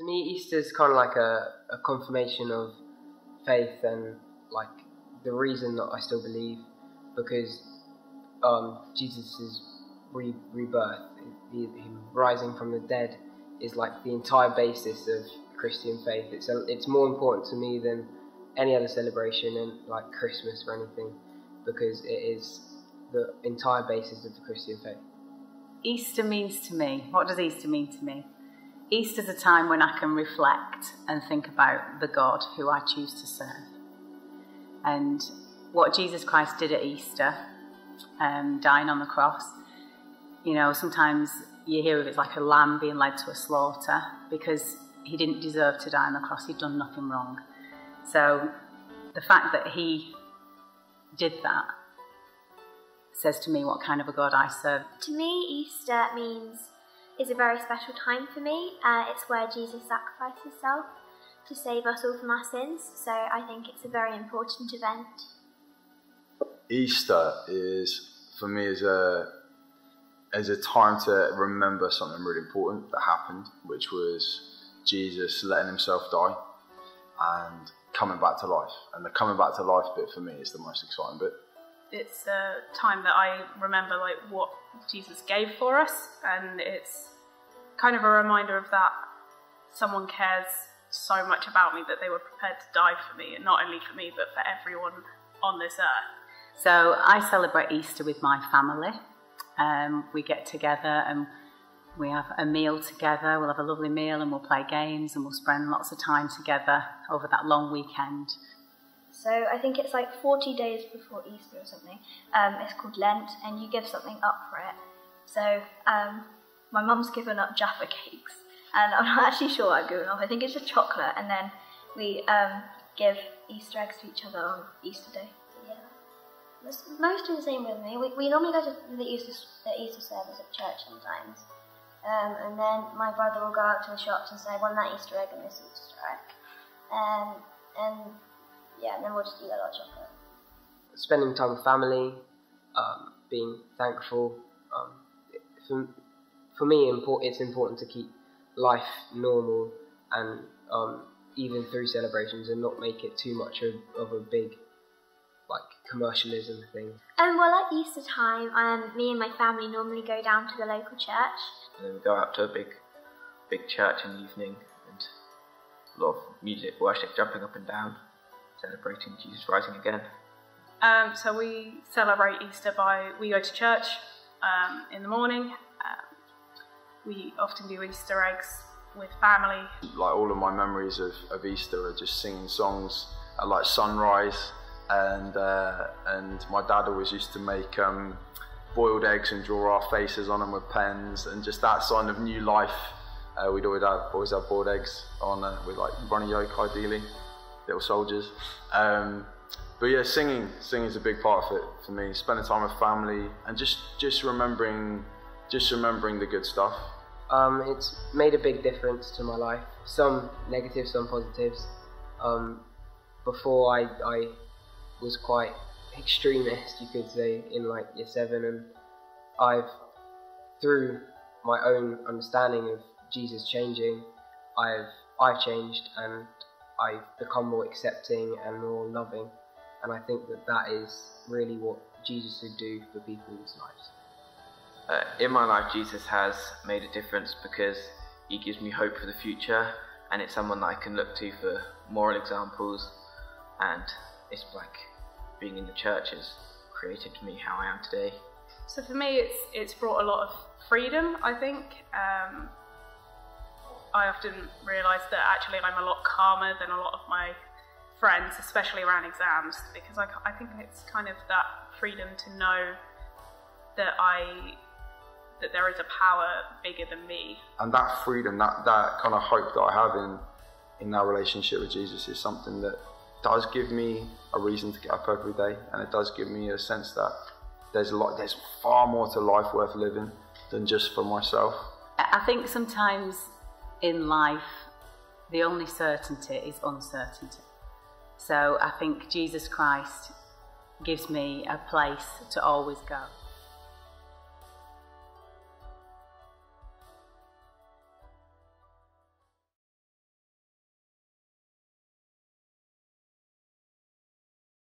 To me, Easter is kind of like a, a confirmation of faith and like the reason that I still believe because um, Jesus' re- rebirth, him rising from the dead, is like the entire basis of Christian faith. It's a, it's more important to me than any other celebration and like Christmas or anything because it is the entire basis of the Christian faith. Easter means to me, what does Easter mean to me? Easter's a time when I can reflect and think about the God who I choose to serve. And what Jesus Christ did at Easter, um, dying on the cross, you know, sometimes you hear of it like a lamb being led to a slaughter because he didn't deserve to die on the cross, he'd done nothing wrong. So the fact that he did that says to me what kind of a God I serve. To me, Easter means is a very special time for me. Uh, it's where Jesus sacrificed himself to save us all from our sins, so I think it's a very important event. Easter is, for me, is a is a time to remember something really important that happened, which was Jesus letting himself die and coming back to life. And the coming back to life bit for me is the most exciting bit. It's a time that I remember like what Jesus gave for us, and it's kind of a reminder of that. Someone cares so much about me that they were prepared to die for me, and not only for me, but for everyone on this earth. So I celebrate Easter with my family. Um, we get together and we have a meal together. We'll have a lovely meal and we'll play games and we'll spend lots of time together over that long weekend. So I think it's like 40 days before Easter or something. Um, it's called Lent, and you give something up for it. So um, my mum's given up Jaffa cakes, and I'm not actually sure what I've given up. I think it's just chocolate, and then we um, give Easter eggs to each other on Easter Day. Yeah, it's mostly the same with me. We, we normally go to the Easter the Easter service at church sometimes, um, and then my brother will go out to the shops and say, "One that Easter egg and this Easter egg," um, and yeah, and then we'll just eat a lot of chocolate. Spending time with family, um, being thankful. Um, for, for me, it's important to keep life normal and um, even through celebrations and not make it too much of, of a big like commercialism thing. Um, well, at Easter time, um, me and my family normally go down to the local church. And then we go out to a big, big church in the evening and a lot of music, worship, jumping up and down celebrating Jesus rising again? Um, so we celebrate Easter by we go to church um, in the morning. We often do Easter eggs with family. Like all of my memories of, of Easter are just singing songs at like sunrise, and uh, and my dad always used to make um, boiled eggs and draw our faces on them with pens, and just that sign of new life. Uh, we'd always have always have boiled eggs on uh, with like runny yolk ideally little soldiers. Um, but yeah, singing, singing is a big part of it for me. Spending time with family and just just remembering, just remembering the good stuff. Um, it's made a big difference to my life. Some negatives, some positives. Um, before I, I was quite extremist, you could say, in like year seven, and I've through my own understanding of Jesus changing, I've I've changed and I've become more accepting and more loving. And I think that that is really what Jesus would do for people's lives. Uh, in my life, Jesus has made a difference because he gives me hope for the future, and it's someone that I can look to for moral examples. And it's like being in the church has created me how I am today. So for me, it's it's brought a lot of freedom. I think um, I often realise that actually I'm a lot calmer than a lot of my friends, especially around exams, because I, I think it's kind of that freedom to know that I that there is a power bigger than me. And that freedom, that, that kind of hope that I have in in that relationship with Jesus is something that does give me a reason to get up every day, and it does give me a sense that there's a lot, there's far more to life worth living than just for myself. I think sometimes in life, the only certainty is uncertainty. So I think Jesus Christ gives me a place to always go.